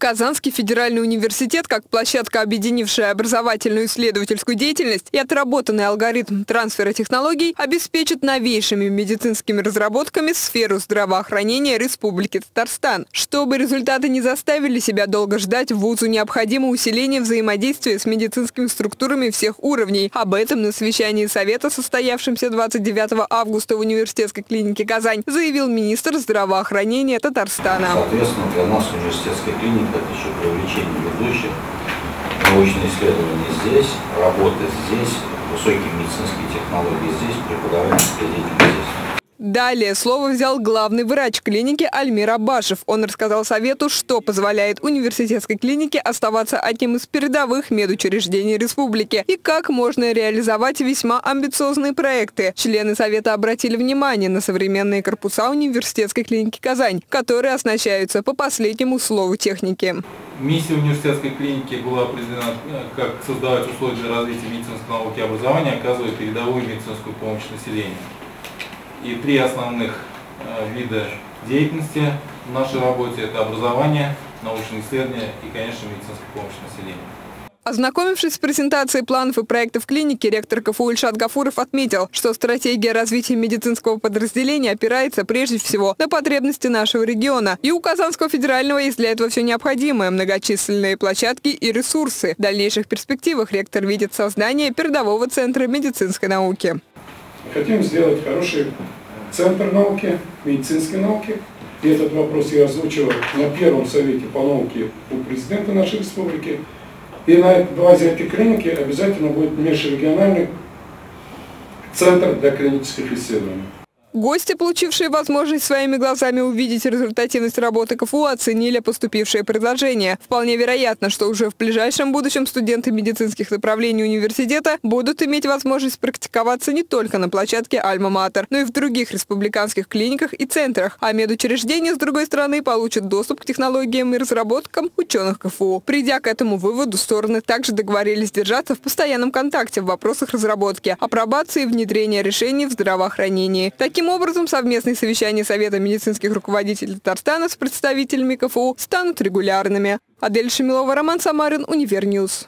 Казанский федеральный университет, как площадка, объединившая образовательную исследовательскую деятельность и отработанный алгоритм трансфера технологий, обеспечит новейшими медицинскими разработками сферу здравоохранения Республики Татарстан. Чтобы результаты не заставили себя долго ждать, ВУЗу необходимо усиление взаимодействия с медицинскими структурами всех уровней. Об этом на совещании Совета, состоявшемся 29 августа в университетской клинике «Казань», заявил министр здравоохранения Татарстана. Соответственно, для нас университетская клиника это еще привлечение ведущих, научные исследования здесь, работа здесь, высокие медицинские технологии здесь, преподавательская деятельность здесь. Далее слово взял главный врач клиники Альмир Абашев. Он рассказал совету, что позволяет университетской клинике оставаться одним из передовых медучреждений республики и как можно реализовать весьма амбициозные проекты. Члены совета обратили внимание на современные корпуса университетской клиники «Казань», которые оснащаются по последнему слову техники. Миссия университетской клиники была определена как создавать условия для развития медицинской науки и образования, оказывать передовую медицинскую помощь населению. И три основных э, вида деятельности в нашей работе – это образование, научные исследования и, конечно, медицинская помощь населению. Ознакомившись с презентацией планов и проектов клиники, ректор КФУ Ильшат Гафуров отметил, что стратегия развития медицинского подразделения опирается прежде всего на потребности нашего региона. И у Казанского федерального есть для этого все необходимое – многочисленные площадки и ресурсы. В дальнейших перспективах ректор видит создание передового центра медицинской науки. Хотим сделать хороший центр науки, медицинской науки. И этот вопрос я озвучил на первом совете по науке у президента нашей республики. И на базе этой клиники обязательно будет межрегиональный центр для клинических исследований. Гости, получившие возможность своими глазами увидеть результативность работы КФУ, оценили поступившее предложение. Вполне вероятно, что уже в ближайшем будущем студенты медицинских направлений университета будут иметь возможность практиковаться не только на площадке «Альма-Матер», но и в других республиканских клиниках и центрах. А медучреждения, с другой стороны, получат доступ к технологиям и разработкам ученых КФУ. Придя к этому выводу, стороны также договорились держаться в постоянном контакте в вопросах разработки, апробации и внедрения решений в здравоохранении. Таким Таким образом, совместные совещания Совета медицинских руководителей Татарстана с представителями КФУ станут регулярными. Адель Шамилова, Роман Самарин, Univer News.